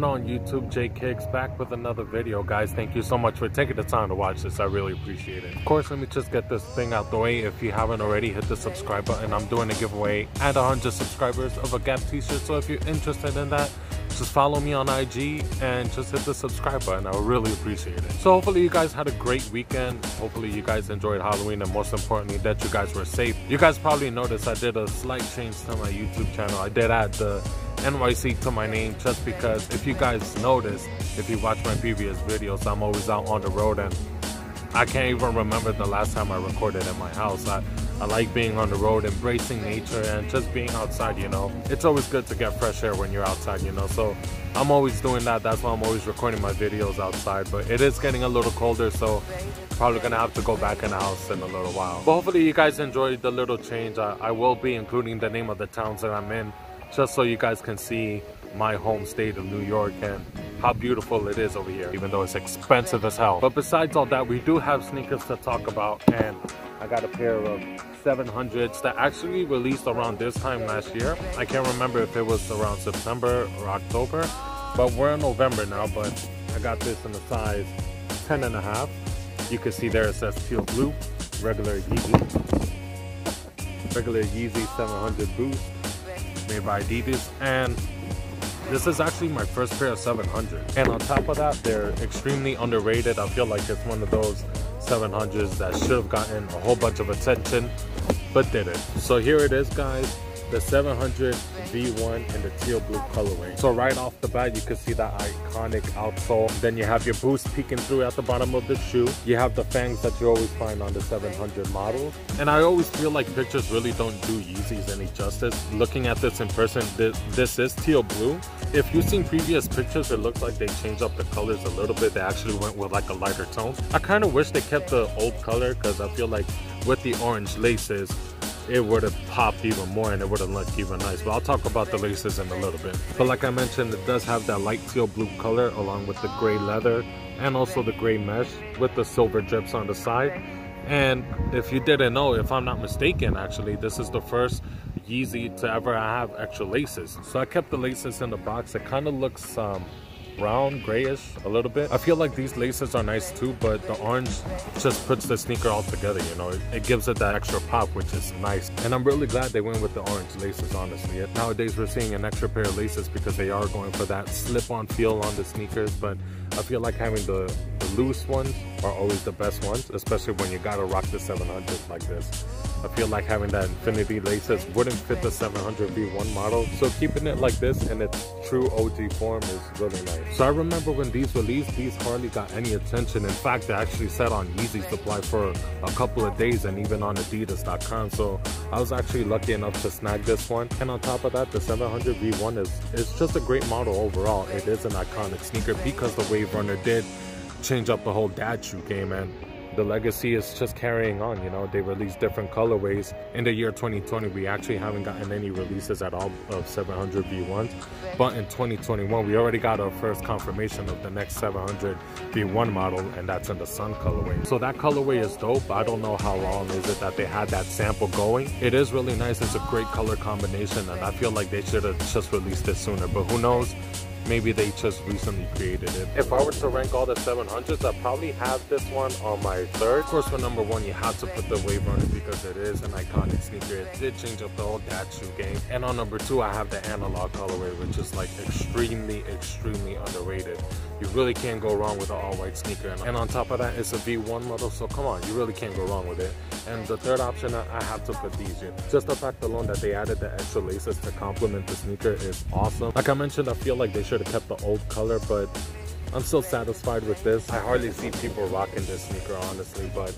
YouTube? Jay Kicks back with another video. Guys, thank you so much for taking the time to watch this. I really appreciate it. Of course, let me just get this thing out the way. If you haven't already, hit the subscribe button. I'm doing a giveaway at 100 subscribers of a Gap t-shirt. So if you're interested in that, just follow me on IG and just hit the subscribe button. I would really appreciate it. So hopefully you guys had a great weekend. Hopefully you guys enjoyed Halloween and most importantly that you guys were safe. You guys probably noticed I did a slight change to my YouTube channel. I did add the NYC to my name just because if you guys noticed, if you watch my previous videos, I'm always out on the road and I can't even remember the last time I recorded at my house. I, I like being on the road, embracing nature, and just being outside, you know. It's always good to get fresh air when you're outside, you know. So I'm always doing that. That's why I'm always recording my videos outside. But it is getting a little colder, so probably gonna have to go back in the house in a little while. But hopefully you guys enjoyed the little change. I, I will be including the name of the towns that I'm in, just so you guys can see my home state of New York and how beautiful it is over here, even though it's expensive as hell. But besides all that, we do have sneakers to talk about and I got a pair of 700s that actually released around this time last year. I can't remember if it was around September or October, but we're in November now, but I got this in a size 10 and a half. You can see there it says teal blue, regular Yeezy. Regular Yeezy 700 boost made by Adidas and this is actually my first pair of 700 and on top of that they're extremely underrated i feel like it's one of those 700s that should have gotten a whole bunch of attention but didn't. So here it is guys, the 700 V1 in the teal blue colorway. So right off the bat, you can see that iconic outsole. Then you have your boost peeking through at the bottom of the shoe. You have the fangs that you always find on the 700 models. And I always feel like pictures really don't do Yeezys any justice. Looking at this in person, this, this is teal blue. If you've seen previous pictures, it looks like they changed up the colors a little bit. They actually went with like a lighter tone. I kind of wish they kept the old color because I feel like with the orange laces, it would have popped even more and it would have looked even nice. But I'll talk about the laces in a little bit. But like I mentioned, it does have that light teal blue color along with the gray leather and also the gray mesh with the silver drips on the side. And if you didn't know, if I'm not mistaken, actually, this is the first Yeezy to ever have extra laces. So I kept the laces in the box. It kind of looks um, brown, grayish a little bit. I feel like these laces are nice too, but the orange just puts the sneaker all together, you know. It, gives it that extra pop, which is nice. And I'm really glad they went with the orange laces, honestly. Nowadays, we're seeing an extra pair of laces because they are going for that slip-on feel on the sneakers, but I feel like having the, the loose ones are always the best ones, especially when you gotta rock the 700 like this. I feel like having that infinity laces wouldn't fit the 700 V1 model. So keeping it like this in its true OG form is really nice. So I remember when these released, these hardly got any attention. In fact, they actually sat on Yeezy supply for a couple of days and even on adidas.com. So I was actually lucky enough to snag this one. And on top of that, the 700 V1 is, is just a great model overall. It is an iconic sneaker because the Wave Runner did change up the whole dad shoe game and the legacy is just carrying on you know? They release different colorways. In the year 2020 we actually haven't gotten any releases at all of 700 v1s but in 2021 we already got our first confirmation of the next 700 v1 model and that's in the sun colorway. So that colorway is dope. I don't know how long is it that they had that sample going. It is really nice. It's a great color combination and i feel like they should have just released it sooner but who knows maybe they just recently created it. If I were to rank all the 700s, I'd probably have this one on my third. Of course, for number one, you have to put the Wave Runner because it is an iconic sneaker. It did change up the whole dad shoe game. And on number two, I have the analog colorway, which is like extremely, extremely underrated. You really can't go wrong with an all-white sneaker. And on top of that, it's a V1 model, so come on, you really can't go wrong with it. And the third option, I have to put these in. Just the fact alone that they added the extra laces to complement the sneaker is awesome. Like I mentioned, I feel like they should have kept the old color, but I'm still satisfied with this. I hardly see people rocking this sneaker, honestly, but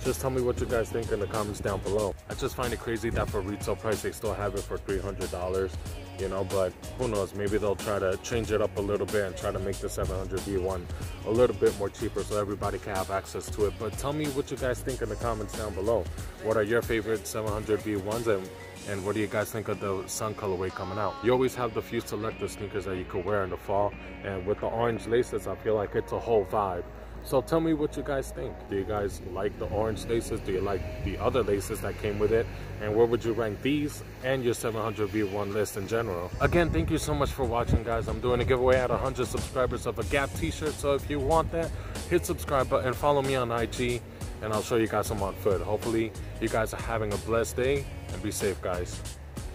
just tell me what you guys think in the comments down below. I just find it crazy that for retail price, they still have it for $300, you know, but who knows, maybe they'll try to change it up a little bit and try to make the 700 V1 a little bit more cheaper so everybody can have access to it. But tell me what you guys think in the comments down below. What are your favorite 700 V1s and and what do you guys think of the sun colorway coming out? You always have the few selector sneakers that you could wear in the fall. And with the orange laces, I feel like it's a whole vibe. So tell me what you guys think. Do you guys like the orange laces? Do you like the other laces that came with it? And where would you rank these and your 700 V1 list in general? Again, thank you so much for watching, guys. I'm doing a giveaway at 100 subscribers of a Gap t-shirt. So if you want that, hit subscribe button, follow me on IG, and I'll show you guys some on foot. Hopefully, you guys are having a blessed day and be safe, guys.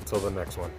Until the next one.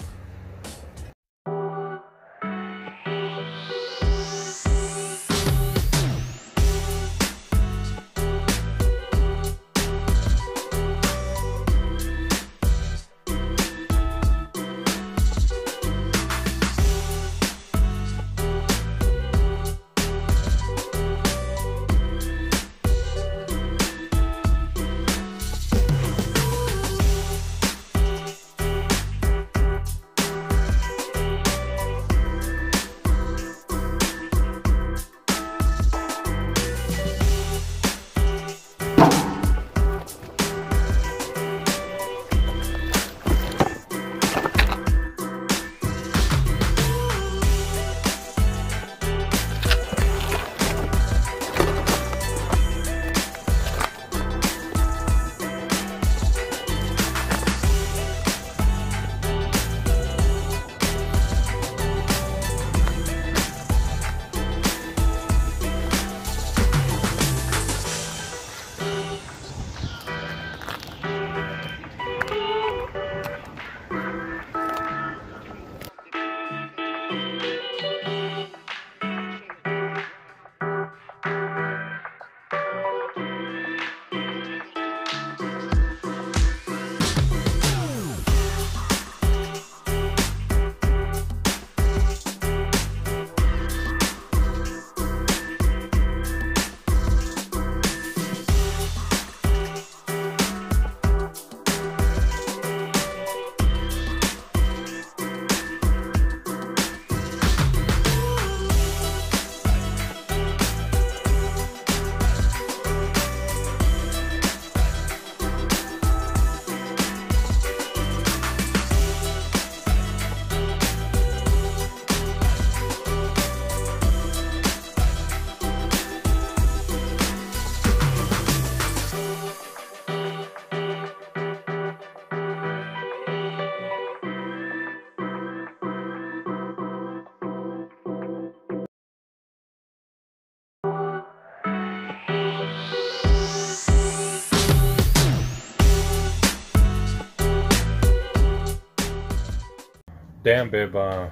Damn, babe. Uh,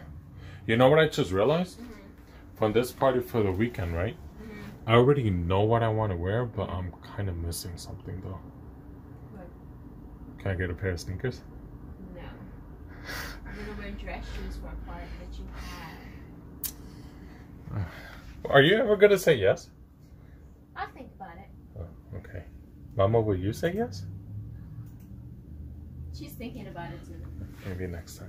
you know what I just realized? Mm-hmm. From this party for the weekend, right? Mm-hmm. I already know what I want to wear, but I'm kind of missing something though. What? Can I get a pair of sneakers? No. I'm gonna wear dress shoes for a party that you have. Are you ever gonna say yes? I'll think about it. Oh, okay. Mama, will you say yes? She's thinking about it too. Maybe next time.